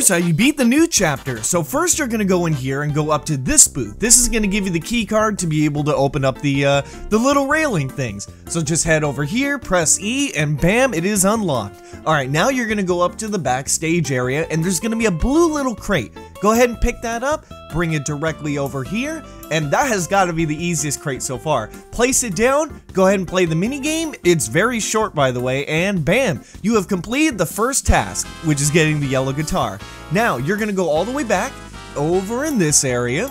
here's how you beat the new chapter. So first you're gonna go in here and go up to this booth. This is gonna give you the key card to be able to open up the uh, the little railing things. So just head over here, press E, and bam, it is unlocked. All right, now you're gonna go up to the backstage area and there's gonna be a blue little crate. Go ahead and pick that up, bring it directly over here, and that has got to be the easiest crate so far. Place it down, go ahead and play the mini game. It's very short, by the way, and bam, you have completed the first task, which is getting the yellow guitar. Now, you're going to go all the way back over in this area,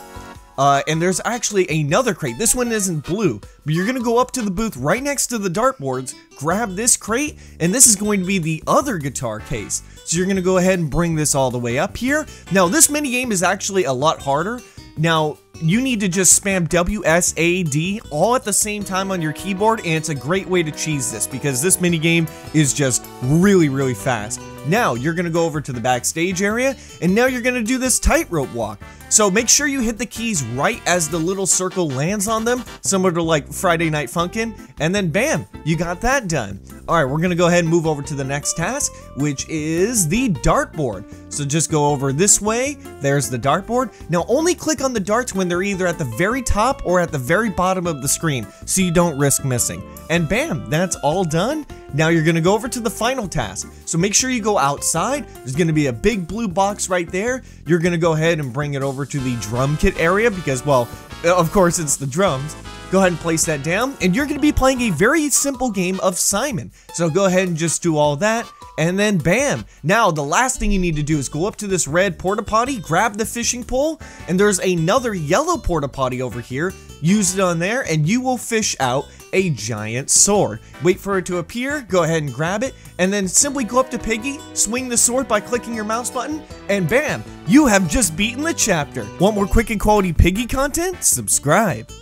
uh, and there's actually another crate. This one isn't blue, but you're gonna go up to the booth right next to the dartboards, grab this crate, and this is going to be the other guitar case. So you're gonna go ahead and bring this all the way up here. Now this mini game is actually a lot harder. Now, you need to just spam WSAD all at the same time on your keyboard, and it's a great way to cheese this because this mini game is just really, really fast. Now, you're gonna go over to the backstage area, and now you're gonna do this tightrope walk. So make sure you hit the keys right as the little circle lands on them, similar to like Friday Night Funkin', and then bam, you got that done. Alright, we're gonna go ahead and move over to the next task, which is the dartboard. So just go over this way, there's the dartboard. Now only click on the darts when they're either at the very top or at the very bottom of the screen, so you don't risk missing. And bam, that's all done. Now you're gonna go over to the final task. So make sure you go outside. There's gonna be a big blue box right there. You're gonna go ahead and bring it over to the drum kit area because, well, of course it's the drums. Go ahead and place that down, and you're gonna be playing a very simple game of Simon. So go ahead and just do all that, and then bam. Now, the last thing you need to do is go up to this red porta potty, grab the fishing pole, and there's another yellow porta potty over here. Use it on there, and you will fish out a giant sword. Wait for it to appear, go ahead and grab it, and then simply go up to Piggy, swing the sword by clicking your mouse button, and bam, you have just beaten the chapter. Want more quick and quality Piggy content? Subscribe.